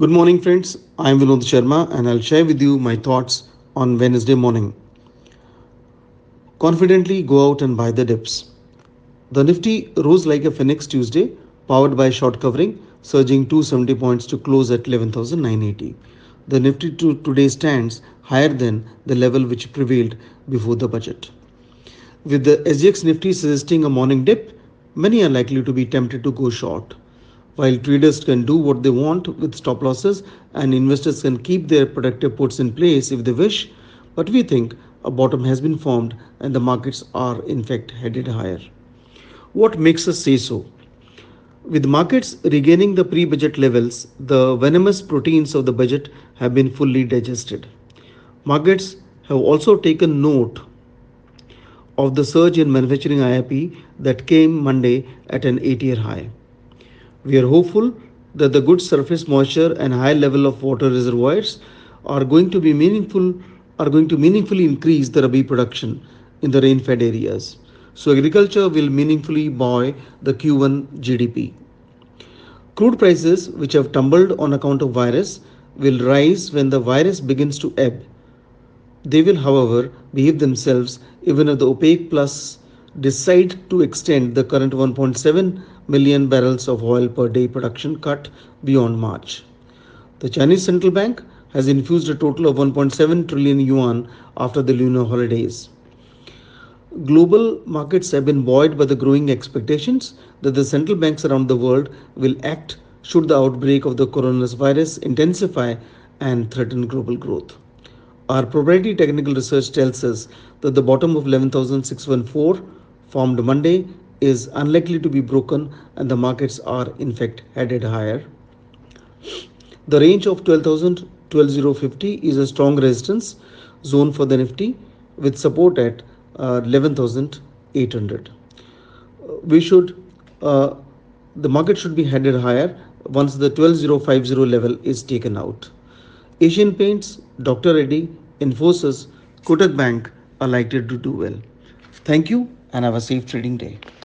Good morning, friends. I am Vinod Sharma and I'll share with you my thoughts on Wednesday morning. Confidently go out and buy the dips. The Nifty rose like a phoenix Tuesday, powered by short covering, surging 270 points to close at 11,980. The Nifty to today stands higher than the level which prevailed before the budget. With the SGX Nifty suggesting a morning dip, many are likely to be tempted to go short. While traders can do what they want with stop losses and investors can keep their protective puts in place if they wish, but we think a bottom has been formed and the markets are in fact headed higher. What makes us say so? With markets regaining the pre budget levels, the venomous proteins of the budget have been fully digested. Markets have also taken note of the surge in manufacturing IIP that came Monday at an 8 year high. We are hopeful that the good surface moisture and high level of water reservoirs are going to be meaningful are going to meaningfully increase the rabi production in the rain fed areas. So agriculture will meaningfully buoy the Q1 GDP. Crude prices, which have tumbled on account of virus, will rise when the virus begins to ebb. They will, however, behave themselves even if the OPEC Plus decide to extend the current 1.7 million barrels of oil per day production cut beyond March. The Chinese central bank has infused a total of 1.7 trillion yuan after the lunar holidays. Global markets have been buoyed by the growing expectations that the central banks around the world will act should the outbreak of the coronavirus intensify and threaten global growth. Our proprietary technical research tells us that the bottom of 11,614 formed Monday is unlikely to be broken and the markets are in fact headed higher. The range of 12,000 12050 is a strong resistance zone for the Nifty with support at uh, 11,800. We should, uh, the market should be headed higher once the 12050 level is taken out. Asian Paints, Dr. Reddy, Infosys, Kotak Bank are likely to do well. Thank you and have a safe trading day.